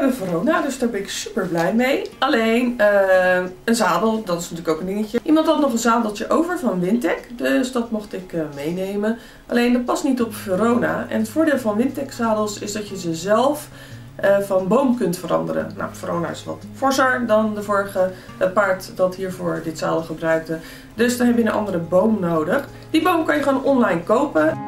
hebben Verona, dus daar ben ik super blij mee. Alleen uh, een zadel, dat is natuurlijk ook een dingetje. Iemand had nog een zadeltje over van Wintec, dus dat mocht ik uh, meenemen. Alleen dat past niet op Verona. En het voordeel van Wintec zadels is dat je ze zelf uh, van boom kunt veranderen. Nou, Verona is wat forser dan de vorige paard dat hiervoor dit zadel gebruikte. Dus dan heb je een andere boom nodig. Die boom kan je gewoon online kopen.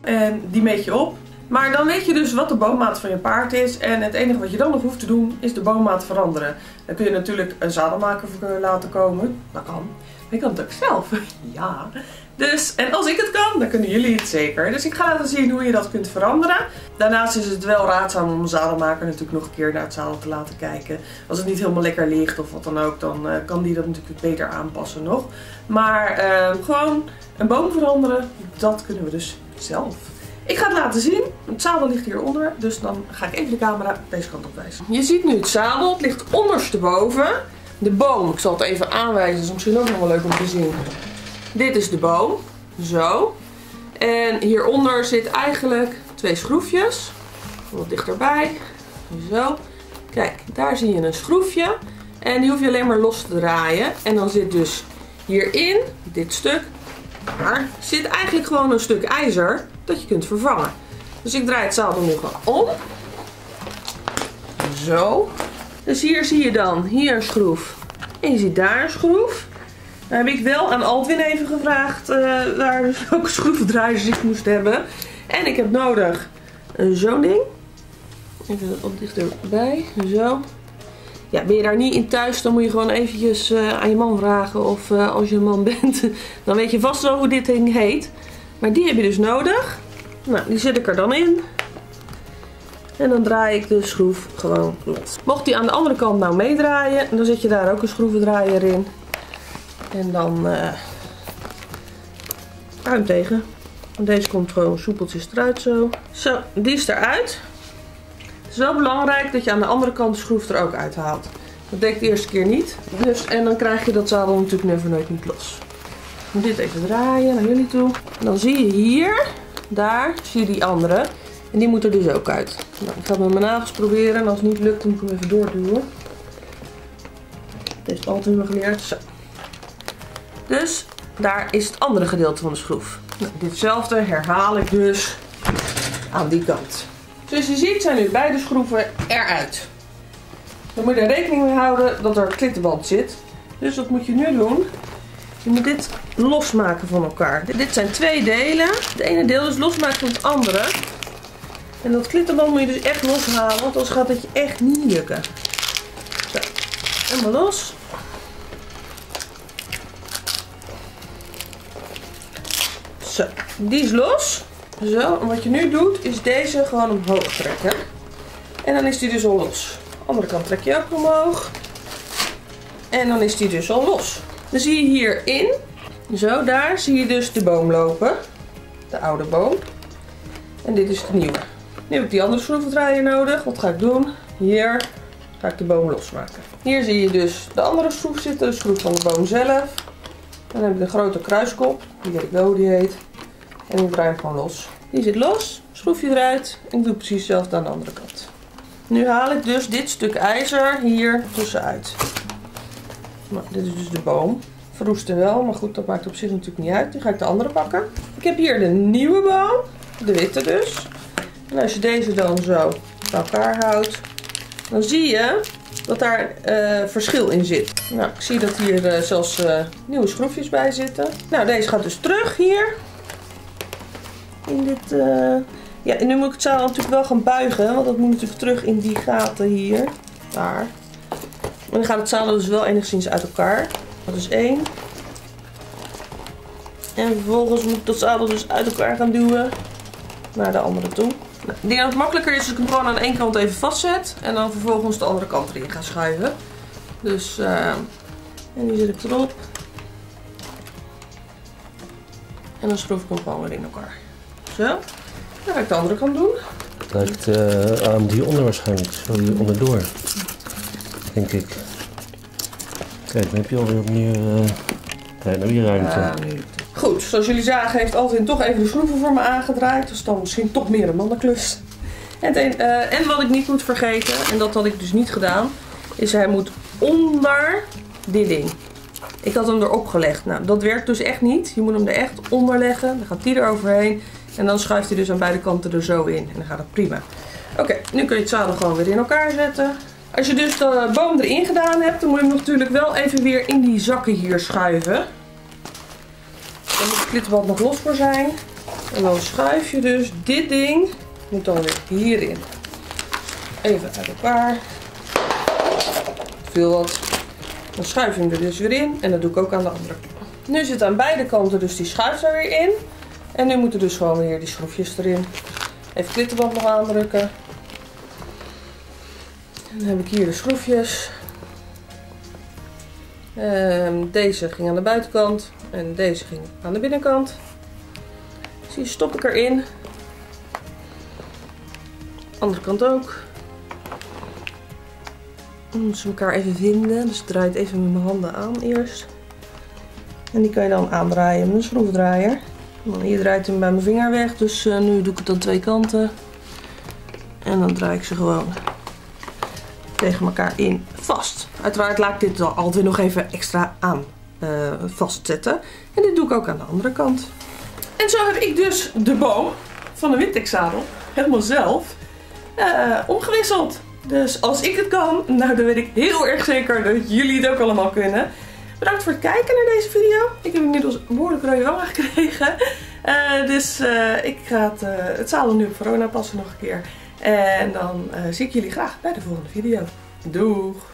En die meet je op. Maar dan weet je dus wat de boommaat van je paard is. En het enige wat je dan nog hoeft te doen is de boommaat veranderen. Dan kun je natuurlijk een zadelmaker voor laten komen. Dat kan. Ik kan het ook zelf. ja. Dus, en als ik het kan, dan kunnen jullie het zeker. Dus ik ga laten zien hoe je dat kunt veranderen. Daarnaast is het wel raadzaam om een zadelmaker natuurlijk nog een keer naar het zadel te laten kijken. Als het niet helemaal lekker ligt of wat dan ook, dan uh, kan die dat natuurlijk beter aanpassen nog. Maar uh, gewoon een boom veranderen, dat kunnen we dus zelf. Ik ga het laten zien. Het zadel ligt hieronder, dus dan ga ik even de camera deze kant op wijzen. Je ziet nu het zadel, het ligt ondersteboven. De boom, ik zal het even aanwijzen, is misschien ook nog wel leuk om te zien. Dit is de boom, zo. En hieronder zit eigenlijk twee schroefjes. Wat dichterbij, zo. Kijk, daar zie je een schroefje. En die hoef je alleen maar los te draaien. En dan zit dus hierin, dit stuk, daar zit eigenlijk gewoon een stuk ijzer dat je kunt vervangen. Dus ik draai het zadel nu om. Zo. Dus hier zie je dan hier een schroef. En je ziet daar een schroef. Dan heb ik wel aan Altwin even gevraagd uh, waar dus welke schroevendraaiers ik moest hebben. En ik heb nodig zo'n ding. Even wat dichterbij. Zo. Ja, ben je daar niet in thuis, dan moet je gewoon eventjes uh, aan je man vragen. Of uh, als je een man bent, dan weet je vast wel hoe dit ding heet. Maar die heb je dus nodig. Nou, die zet ik er dan in. En dan draai ik de schroef gewoon los. Mocht die aan de andere kant nou meedraaien, dan zet je daar ook een schroevendraaier in. En dan uh, ruim tegen. Deze komt gewoon soepeltjes eruit zo. Zo, die is eruit. Het is wel belangrijk dat je aan de andere kant de schroef er ook uithaalt. Dat deed ik de eerste keer niet. Dus, en dan krijg je dat zadel natuurlijk never nooit niet los. Moet dit even draaien naar jullie toe. En dan zie je hier, daar, zie je die andere. En die moet er dus ook uit. Nou, ik ga het met mijn nagels proberen. En als het niet lukt, dan moet ik hem even doorduwen. Deze heeft altijd me geleerd. Dus daar is het andere gedeelte van de schroef. Nou, ditzelfde herhaal ik dus aan die kant. Zoals je ziet zijn nu beide schroeven eruit. Dan moet je er rekening mee houden dat er klittenband zit. Dus wat moet je nu doen? Je moet dit losmaken van elkaar. Dit zijn twee delen. Het ene deel is losmaken van het andere. En dat klittenband moet je dus echt loshalen, want anders gaat het je echt niet lukken. Zo, helemaal los. Zo, die is los. Zo, en wat je nu doet, is deze gewoon omhoog trekken. En dan is die dus al los. andere kant trek je ook omhoog. En dan is die dus al los. Dan zie je hierin, zo daar, zie je dus de boom lopen. De oude boom. En dit is de nieuwe. Nu heb ik die andere schroevendraaier nodig. Wat ga ik doen? Hier ga ik de boom losmaken. Hier zie je dus de andere schroef zitten, de schroef van de boom zelf. Dan heb ik de grote kruiskop, die weet ik wel die heet. En ik draai hem gewoon los. Die zit los, schroefje eruit en ik doe precies hetzelfde aan de andere kant. Nu haal ik dus dit stuk ijzer hier tussenuit. Nou, dit is dus de boom. Verroesten wel, maar goed, dat maakt op zich natuurlijk niet uit. Nu ga ik de andere pakken. Ik heb hier de nieuwe boom, de witte dus. En als je deze dan zo bij elkaar houdt, dan zie je dat daar uh, verschil in zit. Nou, ik zie dat hier uh, zelfs uh, nieuwe schroefjes bij zitten. Nou, deze gaat dus terug hier. In dit... Ja, en nu moet ik het zadel natuurlijk wel gaan buigen, want dat moet natuurlijk terug in die gaten hier. Daar. En dan gaat het zadel dus wel enigszins uit elkaar. Dat is één. En vervolgens moet ik dat zadel dus uit elkaar gaan duwen naar de andere toe. Nou, ik denk dat het makkelijker is als ik hem gewoon aan één kant even vastzet. En dan vervolgens de andere kant erin ga schuiven. Dus, uh, en die zet ik erop. En dan schroef ik hem gewoon weer in elkaar. Zo. Dan ga ik de andere kant doen. Het lijkt aan die onder waarschijnlijk. Zo hier onderdoor. Denk ik. Kijk, dan heb je alweer meer... Uh, nou weer ruimte. Ja, nu. Goed, zoals jullie zagen heeft Alvin toch even de schroeven voor me aangedraaid. Dus dan misschien toch meer een mannenklus. En, uh, en wat ik niet moet vergeten, en dat had ik dus niet gedaan, is hij moet onder dit ding. Ik had hem erop gelegd. Nou, dat werkt dus echt niet. Je moet hem er echt onder leggen. Dan gaat die er overheen. En dan schuift hij dus aan beide kanten er zo in. En dan gaat het prima. Oké, nu kun je het zadel gewoon weer in elkaar zetten. Als je dus de boom erin gedaan hebt, dan moet je hem natuurlijk wel even weer in die zakken hier schuiven. Dan moet het klittenband nog los voor zijn. En dan schuif je dus dit ding, moet dan weer hierin. Even uit elkaar. Veel wat. Dan schuif je hem er dus weer in. En dat doe ik ook aan de andere kant. Nu zit aan beide kanten dus die schuif er weer in. En nu moeten dus gewoon weer die schroefjes erin. Even klittenband nog aandrukken. Dan heb ik hier de schroefjes. Ehm, deze ging aan de buitenkant en deze ging aan de binnenkant. Zie je, stop ik erin. Andere kant ook. Moeten ze elkaar even vinden. Dus ik draai het even met mijn handen aan eerst. En die kan je dan aandraaien met een schroefdraaier. Hier draait hem bij mijn vinger weg, dus uh, nu doe ik het aan twee kanten. En dan draai ik ze gewoon tegen elkaar in vast. Uiteraard laat ik dit dan altijd nog even extra aan uh, vastzetten. En dit doe ik ook aan de andere kant. En zo heb ik dus de boom van de Wintex zadel helemaal zelf uh, omgewisseld. Dus als ik het kan, nou dan weet ik heel erg zeker dat jullie het ook allemaal kunnen. Bedankt voor het kijken naar deze video. Ik heb inmiddels behoorlijk rode wangen gekregen. Uh, dus ik ga het, uh, het zadel nu op corona passen nog een keer. En dan zie ik jullie graag bij de volgende video. Doeg!